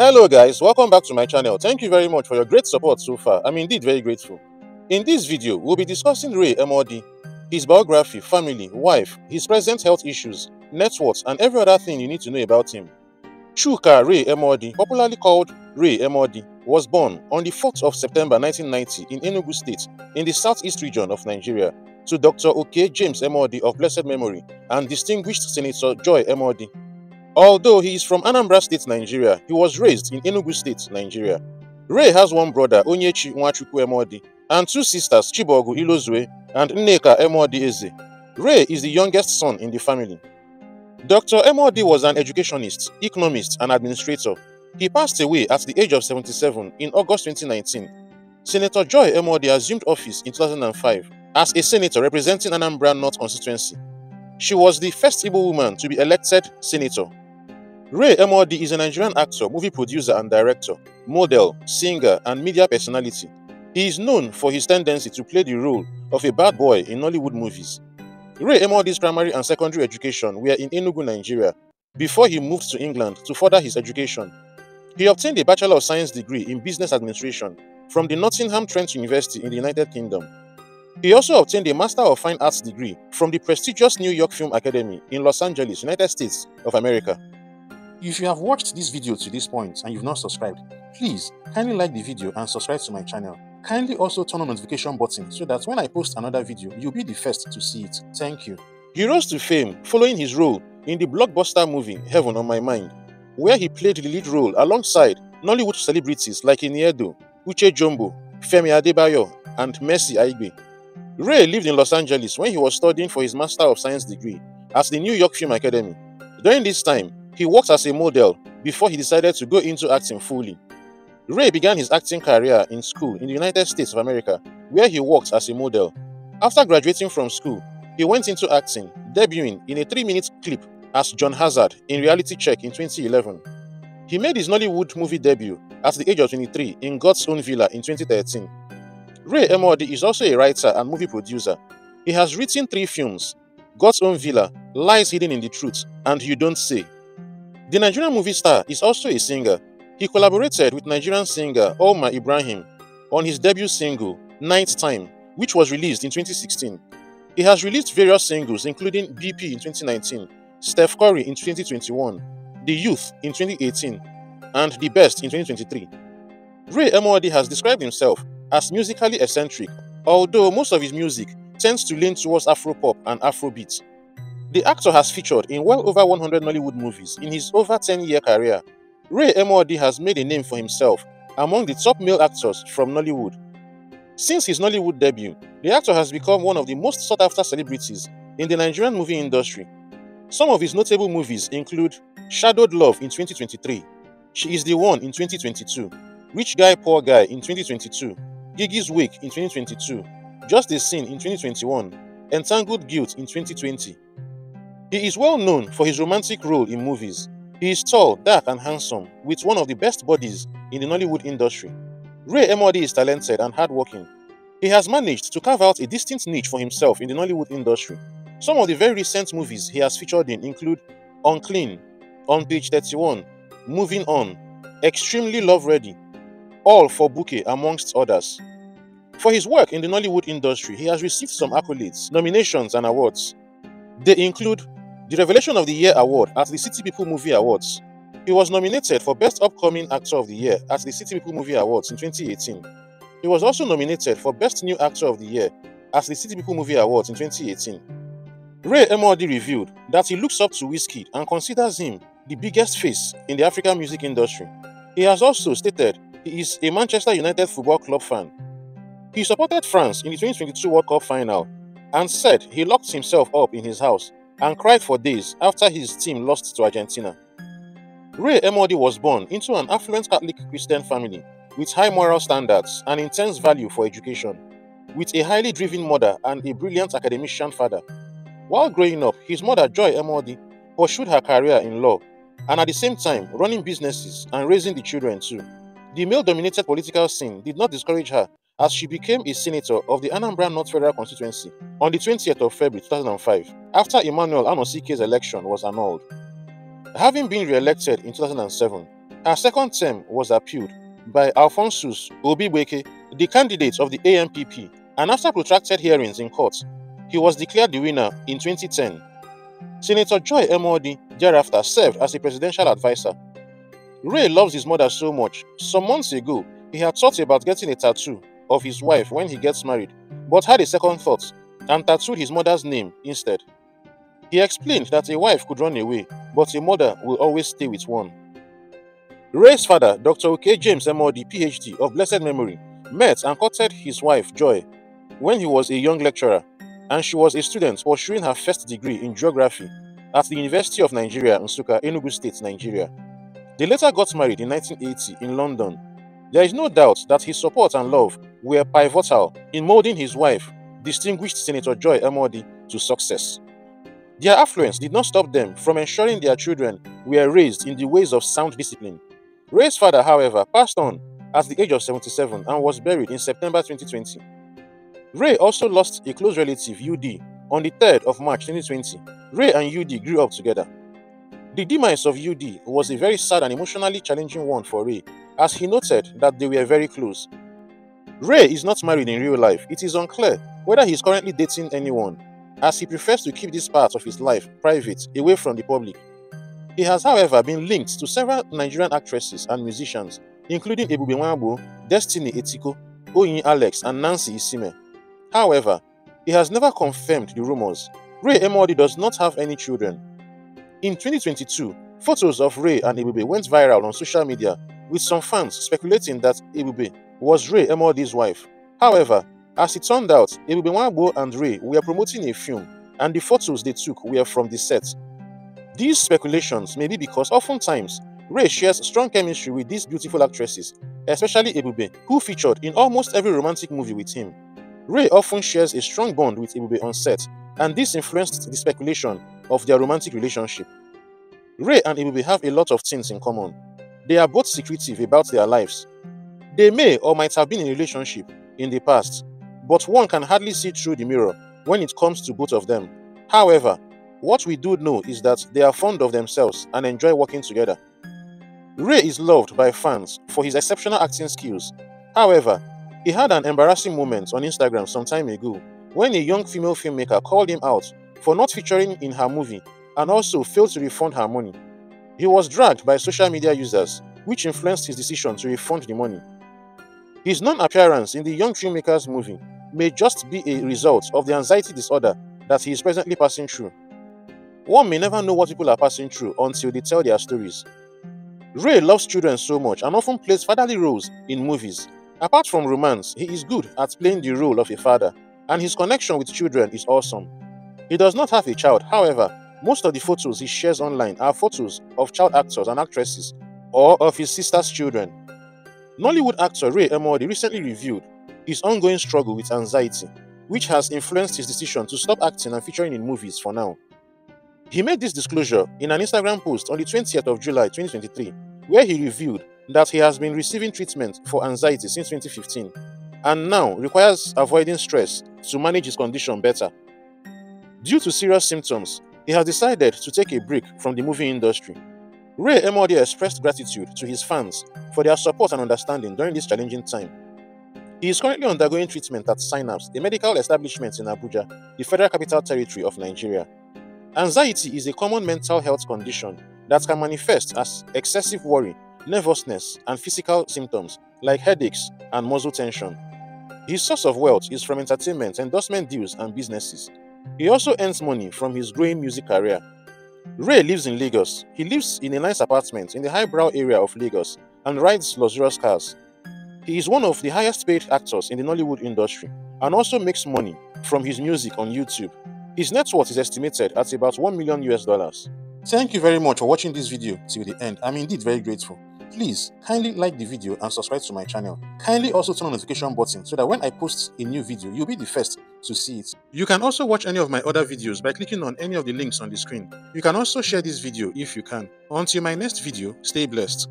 Hello guys, welcome back to my channel. Thank you very much for your great support so far. I'm indeed very grateful. In this video, we'll be discussing Ray Emodi, his biography, family, wife, his present health issues, net worth, and every other thing you need to know about him. Chuka Ray Emodi, popularly called Ray Emodi, was born on the 4th of September 1990 in Enugu State, in the southeast region of Nigeria, to Dr. OK James Emodi of blessed memory and distinguished Senator Joy Emodi. Although he is from Anambra State, Nigeria, he was raised in Enugu State, Nigeria. Ray has one brother, Onyechi Nwachukwu Emodi, and two sisters, Chibogu Ilozue and Nneka Emodi Eze. Ray is the youngest son in the family. Dr. Emodi was an educationist, economist, and administrator. He passed away at the age of 77 in August 2019. Senator Joy Emodi assumed office in 2005 as a senator representing Anambra North constituency. She was the first Igbo woman to be elected senator. Ray Emodi is a Nigerian actor, movie producer and director, model, singer, and media personality. He is known for his tendency to play the role of a bad boy in Nollywood movies. Ray Emodi's primary and secondary education were in Enugu, Nigeria, before he moved to England to further his education. He obtained a Bachelor of Science degree in Business Administration from the Nottingham Trent University in the United Kingdom. He also obtained a Master of Fine Arts degree from the prestigious New York Film Academy in Los Angeles, United States of America. If you have watched this video to this point and you've not subscribed, please kindly like the video and subscribe to my channel. Kindly also turn on notification button so that when I post another video, you'll be the first to see it. Thank you. He rose to fame following his role in the blockbuster movie Heaven on My Mind, where he played the lead role alongside Nollywood celebrities like Ini Edo, Uche Jumbo, Femi Adebayo, and Mercy Aigbe. Ray lived in Los Angeles when he was studying for his Master of Science degree at the New York Film Academy. During this time, he worked as a model before he decided to go into acting fully. Ray began his acting career in school in the United States of America, where he worked as a model. After graduating from school, he went into acting, debuting in a three minute clip as John Hazard in Reality Check in 2011. He made his Nollywood movie debut at the age of 23 in God's Own Villa in 2013. Ray Emodi is also a writer and movie producer. He has written three films God's Own Villa, Lies Hidden in the Truth, and You Don't Say. The Nigerian movie star is also a singer. He collaborated with Nigerian singer Omar Ibrahim on his debut single, Night Time, which was released in 2016. He has released various singles including BP in 2019, Steph Curry in 2021, The Youth in 2018, and The Best in 2023. Ray Emodi has described himself as musically eccentric, although most of his music tends to lean towards Afropop and Afrobeat. The actor has featured in well over 100 Nollywood movies in his over 10-year career. Ray Emodi has made a name for himself among the top male actors from Nollywood. Since his Nollywood debut, the actor has become one of the most sought-after celebrities in the Nigerian movie industry. Some of his notable movies include Shadowed Love in 2023, She is the One in 2022, Rich Guy Poor Guy in 2022, Gigi's Wake in 2022, Just a Sin in 2021, Entangled Guilt in 2020. He is well known for his romantic role in movies. He is tall, dark, and handsome, with one of the best bodies in the Nollywood industry. Ray Emodi is talented and hardworking. He has managed to carve out a distinct niche for himself in the Nollywood industry. Some of the very recent movies he has featured in include Unclean, On Page 31, Moving On, Extremely Love Ready, All for Bouquet, amongst others. For his work in the Nollywood industry, he has received some accolades, nominations, and awards. They include the Revelation of the Year Award at the City People Movie Awards. He was nominated for Best Upcoming Actor of the Year at the City People Movie Awards in 2018. He was also nominated for Best New Actor of the Year at the City People Movie Awards in 2018. Ray Emodi revealed that he looks up to Wizkid and considers him the biggest face in the African music industry. He has also stated he is a Manchester United Football Club fan. He supported France in the 2022 World Cup final and said he locked himself up in his house and cried for days after his team lost to Argentina. Ray Emodi was born into an affluent Catholic Christian family with high moral standards and intense value for education, with a highly driven mother and a brilliant academician father. While growing up, his mother, Joy Emodi, pursued her career in law and at the same time running businesses and raising the children too. The male dominated political scene did not discourage her as she became a senator of the Anambra North Federal Constituency on the 20th of February 2005 after Emmanuel Anosike's election was annulled. Having been re-elected in 2007, Her second term was appealed by Alphonsus Obi Igbeke, the candidate of the ANPP, and after protracted hearings in court, he was declared the winner in 2010. Senator Joy Emodi thereafter served as a presidential advisor. Ray loves his mother so much. Some months ago, he had thought about getting a tattoo of his wife when he gets married, but had a second thought and tattooed his mother's name instead. He explained that a wife could run away, but a mother will always stay with one. Ray's father, Dr. OK James Emodi, PhD of blessed memory, met and courted his wife, Joy, when he was a young lecturer, and she was a student pursuing her first degree in geography at the University of Nigeria, Nsukka, Enugu State, Nigeria. They later got married in 1980 in London. There is no doubt that his support and love were pivotal in molding his wife, distinguished Senator Joy Emodi, to success. Their affluence did not stop them from ensuring their children were raised in the ways of sound discipline. Ray's father, however, passed on at the age of 77 and was buried in September 2020. Ray also lost a close relative, UD, on the 3rd of March 2020. Ray and UD grew up together. The demise of UD was a very sad and emotionally challenging one for Ray, as he noted that they were very close. Ray is not married in real life. It is unclear whether he is currently dating anyone, as he prefers to keep this part of his life private, away from the public. He has, however, been linked to several Nigerian actresses and musicians, including Ebube Nwagbo, Destiny Etiko, Oyin Alex, and Nancy Isime. However, he has never confirmed the rumors. Ray Emodi does not have any children. In 2022, photos of Ray and Ebube went viral on social media, with some fans speculating that Ebube was Ray Emodi's wife. However, as it turned out, Ebube Nwagbo and Ray were promoting a film, and the photos they took were from the set. These speculations may be because oftentimes Ray shares strong chemistry with these beautiful actresses, especially Ebube, who featured in almost every romantic movie with him. Ray often shares a strong bond with Ebube on set, and this influenced the speculation of their romantic relationship. Ray and Ebube have a lot of things in common. They are both secretive about their lives. They may or might have been in a relationship in the past, but one can hardly see through the mirror when it comes to both of them. However, what we do know is that they are fond of themselves and enjoy working together. Ray is loved by fans for his exceptional acting skills. However, he had an embarrassing moment on Instagram some time ago when a young female filmmaker called him out for not featuring in her movie and also failed to refund her money. He was dragged by social media users, which influenced his decision to refund the money. His non appearance in the young filmmaker's movie may just be a result of the anxiety disorder that he is presently passing through. One may never know what people are passing through until they tell their stories. Ray loves children so much and often plays fatherly roles in movies. Apart from romance, he is good at playing the role of a father, and his connection with children is awesome. He does not have a child, however, most of the photos he shares online are photos of child actors and actresses or of his sister's children. Nollywood actor Ray Emodi recently revealed his ongoing struggle with anxiety, which has influenced his decision to stop acting and featuring in movies for now. He made this disclosure in an Instagram post on the 20th of July 2023, where he revealed that he has been receiving treatment for anxiety since 2015 and now requires avoiding stress to manage his condition better. Due to serious symptoms, he has decided to take a break from the movie industry. Ray Emodi expressed gratitude to his fans for their support and understanding during this challenging time. He is currently undergoing treatment at Synapse, a medical establishment in Abuja, the Federal Capital Territory of Nigeria. Anxiety is a common mental health condition that can manifest as excessive worry, nervousness, and physical symptoms like headaches and muscle tension. His source of wealth is from entertainment, endorsement deals, and businesses. He also earns money from his growing music career. Ray lives in Lagos. He lives in a nice apartment in the highbrow area of Lagos and rides luxurious cars. He is one of the highest paid actors in the Nollywood industry and also makes money from his music on YouTube. His net worth is estimated at about 1 million US dollars. Thank you very much for watching this video till the end. I'm indeed very grateful. Please kindly like the video and subscribe to my channel. Kindly also turn on the notification button so that when I post a new video, you'll be the first to see it. You can also watch any of my other videos by clicking on any of the links on the screen. You can also share this video if you can. Until my next video, stay blessed.